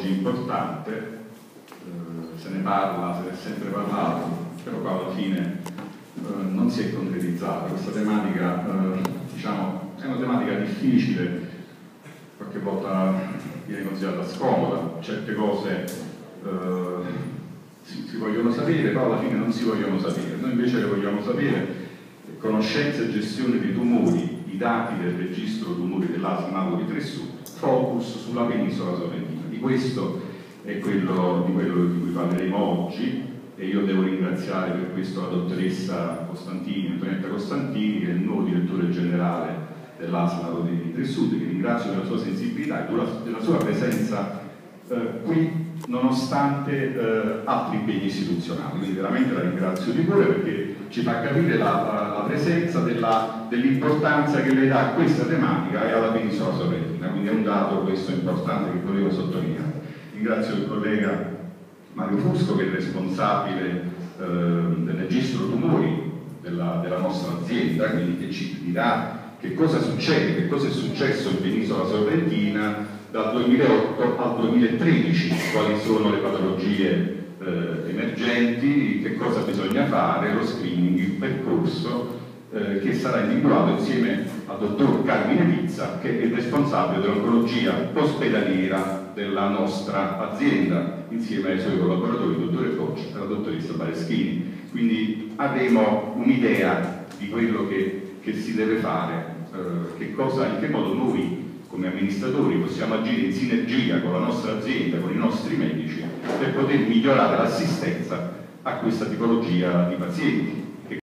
oggi importante, eh, se ne parla, se ne è sempre parlato, però poi alla fine eh, non si è concretizzata. Questa tematica eh, diciamo, è una tematica difficile, qualche volta viene considerata scomoda, certe cose eh, si, si, vogliono sapere, però alla fine non si vogliono sapere. Noi invece le vogliamo sapere conoscenza e gestione dei tumori, dati del registro tumori dell'ASL Napoli 3 Sud, focus sulla penisola sorrentina. Di questo è quello di, quello di cui parleremo oggi e io devo ringraziare per questo la dottoressa Costantini, Antonietta Costantini, che è il nuovo direttore generale dell'ASL Napoli 3 Sud, che ringrazio della sua sensibilità e della sua presenza eh, qui nonostante eh, altri impegni istituzionali, quindi veramente la ringrazio di cuore perché ci fa capire la, la, la presenza dell'importanza dell che lei dà a questa tematica e alla penisola sorrentina, quindi è un dato questo importante che volevo sottolineare. Ringrazio il collega Mario Fusco che è responsabile eh, del registro tumori della, della nostra azienda, quindi che ci dirà che cosa succede, che cosa è successo in penisola sorrentina dal 2008 al 2013, quali sono le patologie eh, emergenti, che cosa bisogna fare, lo screening, il percorso eh, che sarà individuato insieme al dottor Carmine Pizza che è il responsabile dell'oncologia ospedaliera della nostra azienda insieme ai suoi collaboratori, il dottore Coach e la dottoressa Bareschini. Quindi avremo un'idea di quello che, che, si deve fare, eh, che cosa, in che modo noi come amministratori possiamo agire in sinergia con la nostra azienda, con i nostri medici, per poter migliorare l'assistenza a questa tipologia di pazienti.